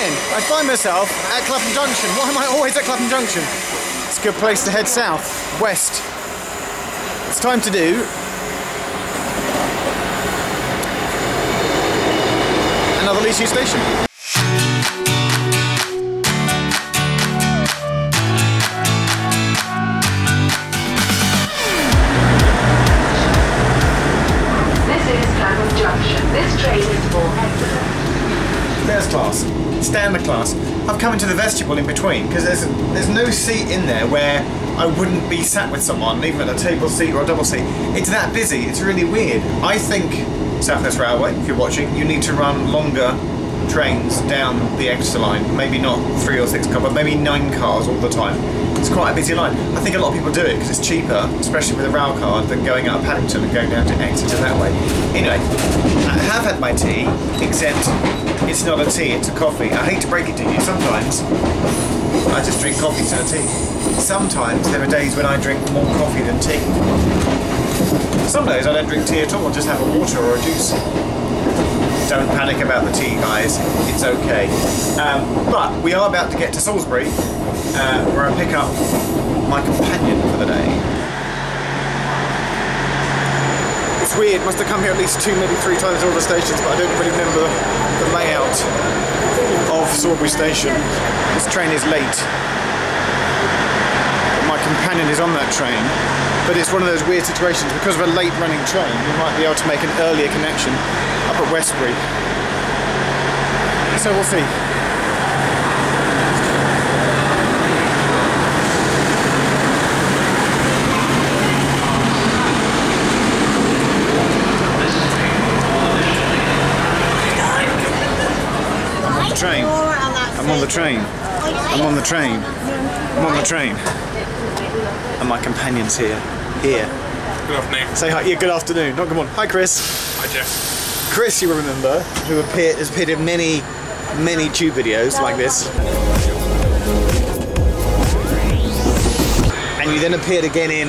again. I find myself at Clapham Junction. Why am I always at Clapham Junction? It's a good place to head south, west. It's time to do another Leeds station. This is Clapham Junction. This train is for Exeter. There's class. Standard class. I've come into the vestibule in between because there's there's no seat in there where I wouldn't be sat with someone, even at a table seat or a double seat. It's that busy. It's really weird. I think Southwest Railway, if you're watching, you need to run longer trains down the Exeter line. Maybe not three or six cars, but maybe nine cars all the time. It's quite a busy line. I think a lot of people do it because it's cheaper, especially with a rail card, than going out of Paddington and going down to Exeter that way. Anyway, I have had my tea, except it's not a tea, it's a coffee. I hate to break it to you, sometimes I just drink coffee instead of tea. Sometimes there are days when I drink more coffee than tea. Some days I don't drink tea at all, I just have a water or a juice. Don't panic about the tea, guys. It's okay. Um, but we are about to get to Salisbury, uh, where I pick up my companion for the day. It's weird. Must have come here at least two, maybe three times all the stations, but I don't really remember the layout of Salisbury Station. This train is late. My companion is on that train, but it's one of those weird situations because of a late running train. You might be able to make an earlier connection up at Westbury. So we'll see. I'm on the train. I'm on the train. I'm on the train. I'm on the train. And my companion's here. Here. Good afternoon. Say hi. Yeah, good afternoon. Not good morning. Hi, Chris. Hi, Geoff. Chris, you remember, who appeared, has appeared in many, many tube videos like this. And you then appeared again in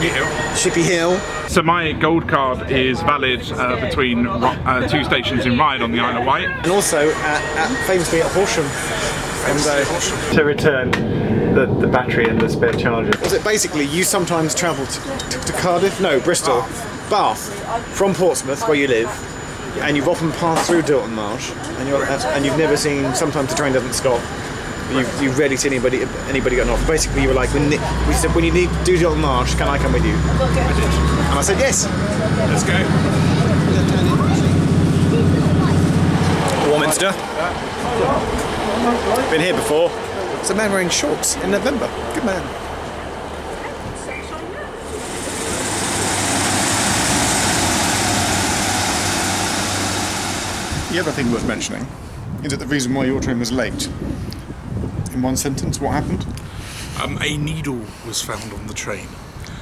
be here. Shippea Hill. So my gold card is valid uh, between uh, two stations in Ryde on the Isle of Wight. and also at, at famously at Horsham. And, uh, to return the, the battery and the spare charger. Was it basically you sometimes travel to, to, to Cardiff? No, Bristol. Bath. From Portsmouth, where you live, and you've often passed through Dilton Marsh, and, you're, and you've never seen, sometimes the train doesn't stop. You've, you've rarely seen anybody anybody getting off. Basically, you were like, when, Nick- we said, when you need to do Dilton Marsh, can I come with you? I did. And I said, yes. Let's go. Warminster. Been here before. It's a man wearing shorts in November. Good man. The other thing worth mentioning is that the reason why your train was late. In one sentence, what happened? Um, a needle was found on the train,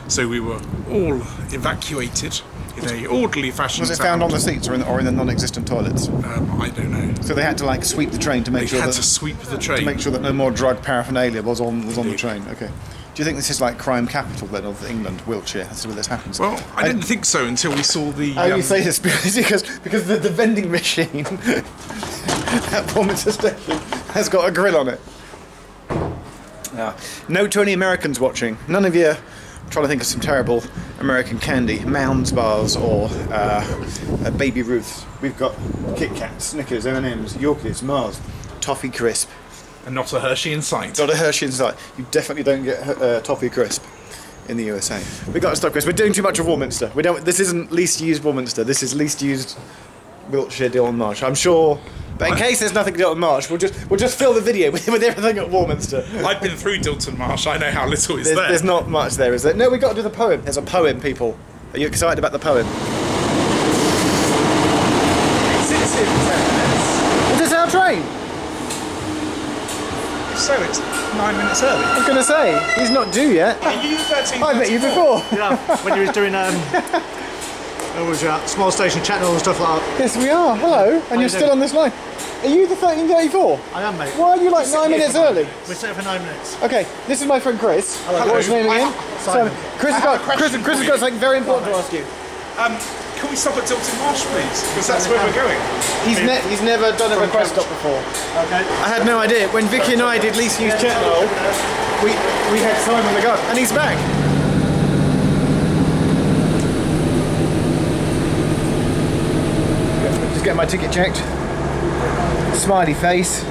so we were all evacuated in a orderly fashion. Was it found on the seats or in, or in the non-existent toilets? Um, I don't know. So they had to like sweep the train to make They sure had that to sweep the train to make sure that no more drug paraphernalia was on was on the train. Okay. Do you think this is like crime capital then of England, Wiltshire? That's where this happens. Well, I didn't think so until we saw the. How do um, you say this? Because because, the, the vending machine at Warminster Station has got a grill on it. Yeah. Note to any Americans watching: none of you. Trying to think of some terrible American candy, Mounds bars or uh, uh, Baby Ruths. We've got Kit Kats, Snickers, M&Ms, Yorkies, Mars, Toffee Crisp. and not a Hershey in sight. Not a Hershey in sight. You definitely don't get uh, Toffee Crisp in the USA. We've got to stop, Chris. We're doing too much of Warminster. We don't. This isn't least used Warminster. This is least used Wiltshire Dilton Marsh. I'm sure. But in case there's nothing to Dilton Marsh, we'll just we'll just fill the video with, with everything at Warminster. I've been through Dilton Marsh. I know how little is There's, there. there's not much there, is there? No, we've got to do the poem. There's a poem, people. Are you excited about the poem? Is this our train? So it's nine minutes early. I was going to say, he's not due yet. Are you 13? I met you before. Yeah, when you was doing um, what was that small station channel and stuff like that. Yes, we are. Hello. And you're you still doing? on this line. Are you the 1334? I am, mate. Why are you like We're nine minutes early? We're sitting for nine minutes. Okay, this is my friend Chris. Hello. What's his name again? Simon. Chris has got Chris, Chris has got something very important to ask you. Um, can we stop at Dilton Marsh, please? Because that's where we're going. He's, ne- he's never done a request stop before. Okay. I had no idea. When Vicky and I did Lease Use Chetnole, we, we had Simon the guard, and he's back. Just getting my ticket checked. Smiley face.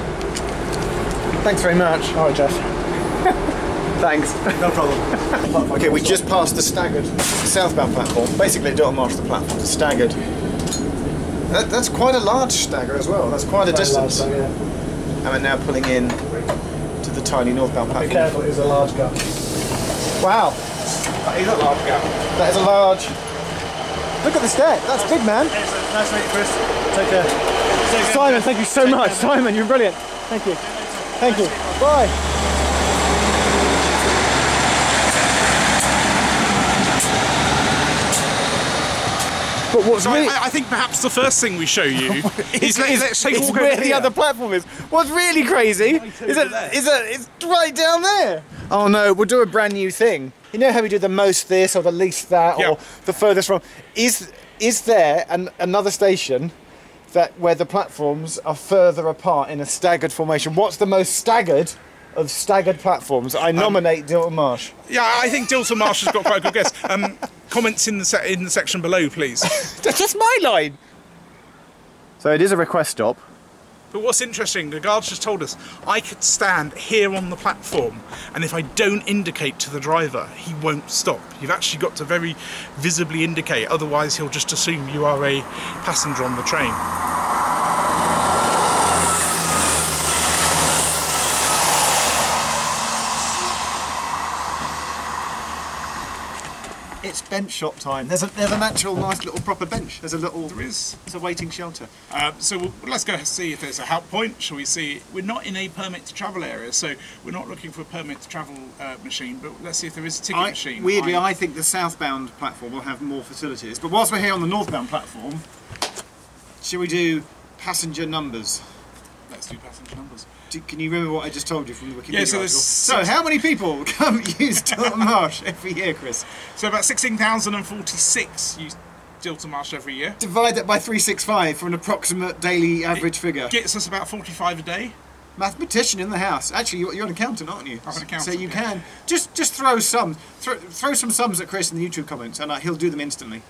Thanks very much. All right, Geoff. Thanks. No problem. Okay, we just passed the staggered southbound platform. Basically, at Dilton Marsh, the platforms are staggered. That, that's quite a large stagger as well. That's quite a distance. So, yeah. And we're now pulling in to the tiny northbound Be platform. careful, it is a large gap. Wow, That is a large gap. that is a large. Look at the stack. That's big, man. Nice to meet you, Chris. Take care. Take care. Simon, thank you so Take much. care. Simon, you're brilliant. Thank you. Thank you. Bye. But what's So I, really, I- I think perhaps the first thing we show you is, let, us take a it's where over the other platform is. What's really crazy is that, is that it's right down there. Oh no, we'll do a brand new thing. You know how we do the most this or the least that Yeah. or the furthest from? Is is there an, another station that where the platforms are further apart in a staggered formation? What's the most staggered of staggered platforms? I nominate Dilton Marsh. Yeah, I think Dilton Marsh has got quite a good guess. Um, comments in the se- in the section below, please. That's just my line. So it is a request stop. But what's interesting, the guards just told us I could stand here on the platform, and if I don't indicate to the driver, he won't stop. You've actually got to very visibly indicate, otherwise he'll just assume you are a passenger on the train. Bench shop time. There's a there's an actual nice little proper bench. There's a little There is. There's a waiting shelter. Uh, so we'll, let's go see if there's a help point. Shall we see? We're not in a permit to travel area, so we're not looking for a permit to travel uh, machine. But let's see if there is a ticket I, machine. weirdly, I think the southbound platform will have more facilities. But whilst we're here on the northbound platform, shall we do passenger numbers? let's do passenger numbers. Do, can you remember what I just told you from the Wikipedia Yeah, so article? So, how many people come use Dilton Marsh every year, Chris? So about sixteen thousand and forty-six use Dilton Marsh every year. Divide that by 365 for an approximate daily average figure. Gets us about forty-five a day. Mathematician in the house. Actually, you're, you're an accountant, aren't you? I'm an accountant, So you yeah. can just just throw some throw, throw some sums at Chris in the YouTube comments, and uh, he'll do them instantly.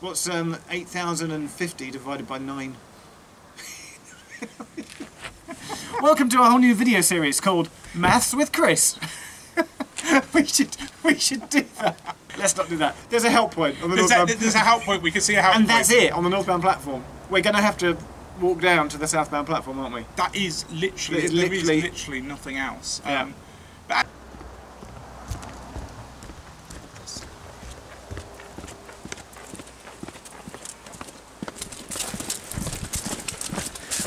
What's um, 8,050 divided by nine? Welcome to our whole new video series called Maths with Chris. we should we should do that. Let's not do that. There's a help point on the There's a, northbound, there's a help point. We can see a help and point. that's it on the northbound platform. We're going to have to walk down to the southbound platform, aren't we? That is literally. It's there is literally- literally nothing else. Yeah. Um, but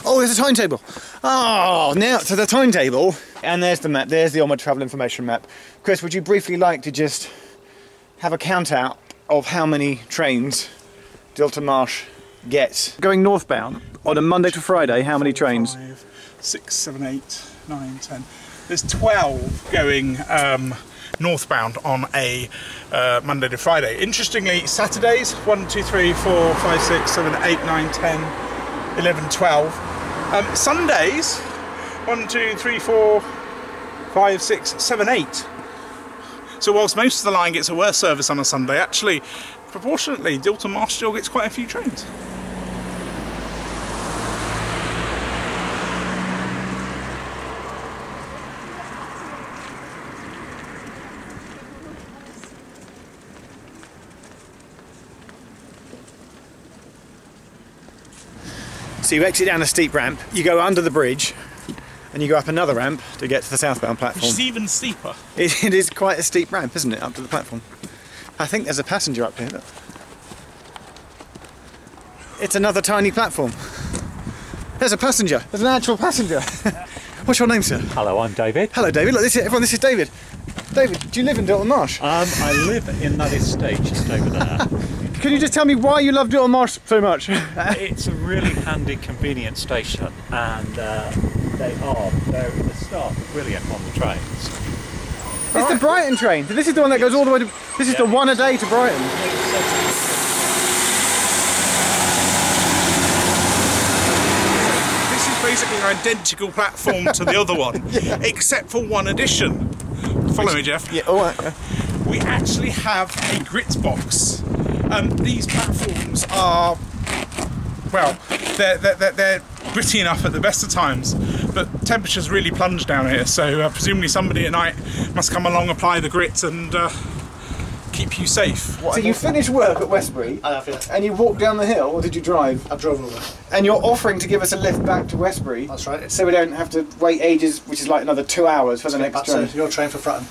Oh, there's a timetable. Oh, now to the timetable. And there's the map. There's the onward travel information map. Chris, would you briefly like to just have a count out of how many trains Dilton Marsh gets? Going northbound on a Monday to Friday, how many trains? Five, six, seven, eight, nine, ten. There's 12 going um, northbound on a uh, Monday to Friday. Interestingly, Saturdays 1, 2, 3, 4, 5, 6, 7, 8, 9, 10, 11, 12. Um, Sundays 1, 2, 3, 4, 5, 6, 7, 8. So, whilst most of the line gets a worse service on a Sunday, actually, proportionately, Dilton Marsh still gets quite a few trains. So you exit down a steep ramp, you go under the bridge, and you go up another ramp to get to the southbound platform. It's even steeper. It, it is quite a steep ramp, isn't it, up to the platform? I think there's a passenger up here. Look. It's another tiny platform. There's a passenger. There's an actual passenger. What's your name, sir? Hello, I'm David. Hello, David. Look, this is, everyone. This is David. David, do you live in Dilton Marsh? Um, I live in that estate just over there. Can you just tell me why you love Dilton Marsh so much? it's a really handy, convenient station, and uh, they are. They're, the staff are brilliant on the trains. It's right. the Brighton train. This is the one that goes all the way to. This is yeah. the one a day to Brighton. This is basically an identical platform to the other one, yeah. except for one addition. Follow me, Geoff. Yeah, all right. yeah. We actually have a grit box. Um, these platforms are, well, they're, they're, they're, they're gritty enough at the best of times, but temperatures really plunge down here, so uh, presumably somebody at night must come along, apply the grit, and uh, keep you safe. So you finished work at Westbury I have, yeah. and you walked down the hill, or did you drive? I drove over. And you're offering to give us a lift back to Westbury. That's right. So we don't have to wait ages, which is like another two hours for the next train. your train for Fratton.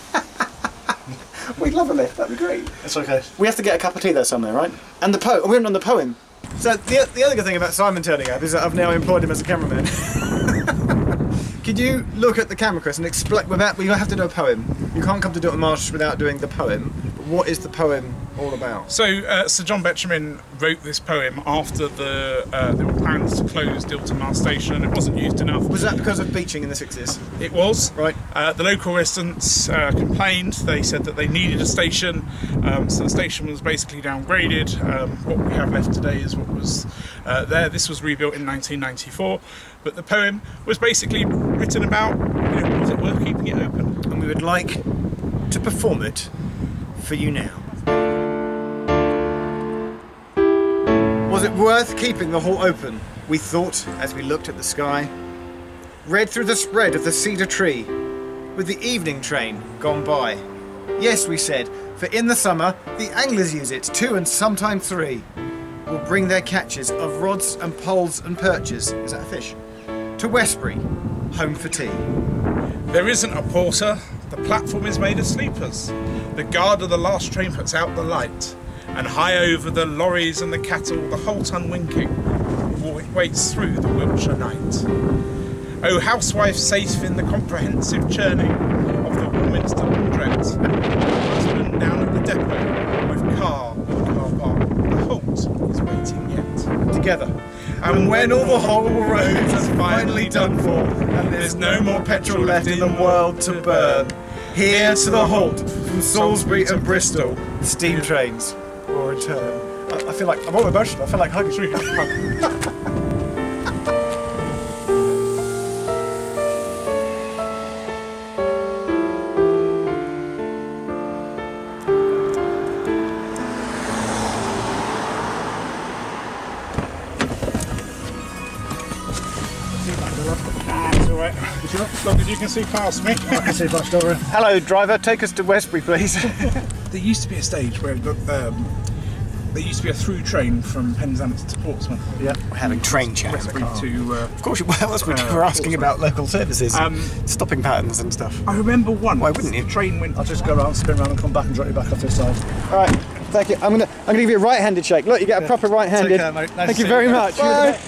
We'd love a lift. That'd be great. It's okay. We have to get a cup of tea there somewhere, right? And the poem. We haven't done the poem. So the, the other good thing about Simon turning up is that I've now employed him as a cameraman. Could you look at the camera, Chris, and explain? Without, we have to do a poem. You can't come to Dilton Marsh without doing the poem. What is the poem all about? So, uh, Sir John Betjeman wrote this poem after the uh, there were plans to close Dilton Marsh Station. It wasn't used enough. Was that because of Beeching in the sixties? It was. Right. Uh, the local residents uh, complained. They said that they needed a station, um, so the station was basically downgraded. Um, what we have left today is what was uh, there. This was rebuilt in 1994, but the poem was basically written about, you know, was it worth keeping it open? And we would like to perform it for you now. Was it worth keeping the hall open? We thought as we looked at the sky, read through the spread of the cedar tree, with the evening train gone by. Yes, we said, for in the summer the anglers use it, two and sometimes three, will bring their catches of rods and poles and perches, is that a fish, to Westbury, home for tea. There isn't a porter. The platform is made of sleepers. The guard of the last train puts out the light, and high over the lorries and the cattle, the halt unwinking, wa- waits through the Wiltshire night. O housewife safe in the comprehensive churning of the Warminster laundrette, husband down at the depot with car and car park, the halt is waiting yet. Together. And when all the horrible roads are finally done for, and there's no more petrol left in the world to burn, Here to the halt from Salisbury and Bristol, steam trains will return. I, I feel like I'm all emotional. I feel like hugging. Should we hug? It's all right. As long as you can see past me. I can see flashed over. Hello, driver. Take us to Westbury, please. there used to be a stage where um, there used to be a through train from Penzance to Portsmouth. Yeah. We're having train chat. Westbury to. Uh, Of course, you, well, that's what Uh, you were asking about local services, Um, stopping patterns and stuff. I remember one. Why wouldn't you? The train went. I'll just go around, spin around, and come back and drop you back off this side. All right. Thank you. I'm gonna I'm gonna give you a right-handed shake. Look, you get a proper right-handed. Take care, mate. Nice Thank to you see very you. much. Bye.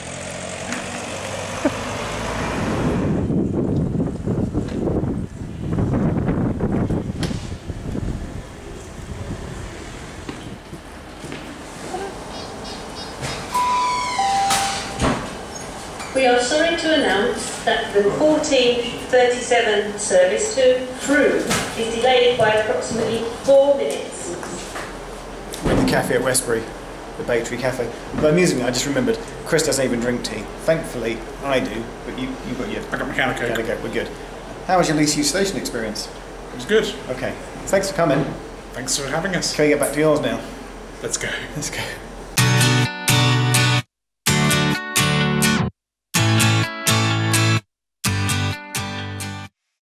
We are sorry to announce that the 1437 service to Frome is delayed by approximately four minutes. We're in the cafe at Westbury, the Bakery Cafe. But amusingly, I just remembered Chris doesn't even drink tea. Thankfully, I do, but you you got your. I got mechanical. Gotta go. We're good. How was your lease use station experience? It was good. Okay. Thanks for coming. Thanks for having us. Can we get back to yours now? Let's go. Let's go.